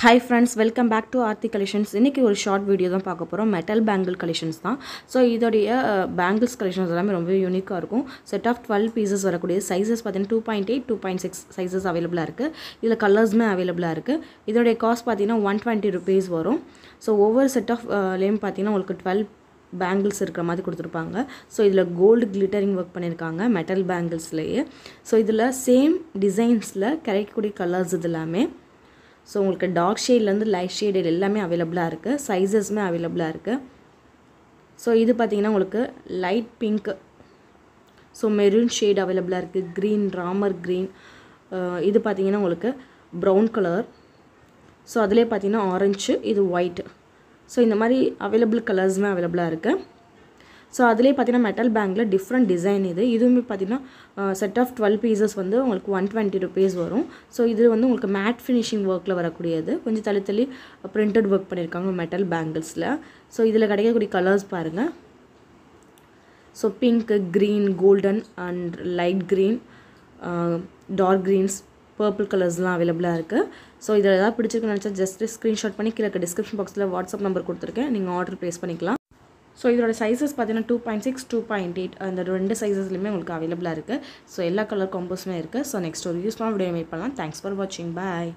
Hi friends welcome back to Aarthi collections இன்றைக்கி ஒரு short video தான் பார்க்க போகிறோம் மெட்டல் பேங்கிள் கலெக்ஷன்ஸ் தான். ஸோ இதோடைய பேங்கிள்ஸ் கலெக்ஷன்ஸ் எல்லாமே ரொம்ப யூனிக்காக இருக்கும். செட் ஆஃப் டுவெல் பீசஸ் வரக்கூடிய சைஸஸ் பார்த்தீங்கன்னா two point eight two point six sizes அவைலபிளாக இருக்குது இதில் கலர்ஸுமே அவைலபிளாக இருக்குது இதோடைய காஸ்ட் பார்த்தீங்கன்னா ஒன் டுவெண்ட்டி ருபீஸ் வரும். ஸோ ஒவ்வொரு செட் ஆஃப் லேம் பார்த்தீங்கன்னா உங்களுக்கு டுவெல் பேங்கிள்ஸ் இருக்கிற மாதிரி கொடுத்துருப்பாங்க. ஸோ இதில் கோல்டு கிளிட்டரிங் ஒர்க் பண்ணியிருக்காங்க மெட்டல் பேங்கிள்ஸ்லேயே ஸோ இதில் சேம் டிசைன்ஸில் கிடைக்கக்கூடிய கலர்ஸ் இது எல்லாமே. ஸோ உங்களுக்கு டார்க் ஷேட்லேருந்து லைட் ஷேடு எல்லாமே அவைலபிளாக இருக்குது சைஸஸுமே அவைலபிளாக இருக்குது ஸோ இது பார்த்திங்கன்னா உங்களுக்கு light pink so maroon shade அவைலபிளாக இருக்குது க்ரீன் ராமர் க்ரீன் இது பார்த்திங்கன்னா உங்களுக்கு ப்ரௌன் கலர் ஸோ அதிலே பார்த்திங்கன்னா ஆரஞ்சு இது ஒயிட் ஸோ இந்த மாதிரி அவைலபிள் கலர்ஸுமே அவைலபிளாக இருக்குது ஸோ அதிலே பார்த்தீங்கன்னா மெட்டல் பேங்கில் டிஃப்ரெண்ட் டிசைன் இது. இதுவுமே பார்த்தீங்கன்னா செட் ஆஃப் டுவெல் பீசஸ் வந்து உங்களுக்கு ஒன் டுவெண்ட்டி ருபீஸ் வரும். ஸோ இது வந்து உங்களுக்கு மேட் ஃபினிஷிங் ஒர்க்கில் வரக்கூடியது. கொஞ்சம் தள்ளி தள்ளி பிரிண்டட் ஒர்க் பண்ணியிருக்காங்க மெட்டல் பேங்கிள்ஸில் ஸோ இதில் கிடைக்கக்கூடிய கலர்ஸ் பாருங்கள் so pink green golden and light green dark greens purple கலர்ஸ்லாம் அவைலபிளாக இருக்குது ஸோ இதில் ஏதாவது பிடிச்சிருக்குன்னு நினச்சா ஜஸ்ட் ஸ்க்ரீன்ஷாட் பண்ணி கீழே டிஸ்கிரிப்ஷன் பாக்ஸில் வாட்ஸ்அப் நம்பர் கொடுத்துருக்கேன். நீங்கள் ஆர்டர் ப்ளேஸ் பண்ணிக்கலாம். ஸோ இதோட சைஸஸ் பார்த்தீங்கன்னா two point six two point eight அந்த ரெண்டு சைஸஸ்லையுமே உங்களுக்கு அவைலபிளாக இருக்குது ஸோ எல்லா கலர் காம்போஸுமே இருக்குது ஸோ நெக்ஸ்ட் ஒரு யூஸ்ஃபுல்லான வீடியோ மேக் பண்ணலாம். தேங்க்ஸ் ஃபார் வாட்சிங் பாய்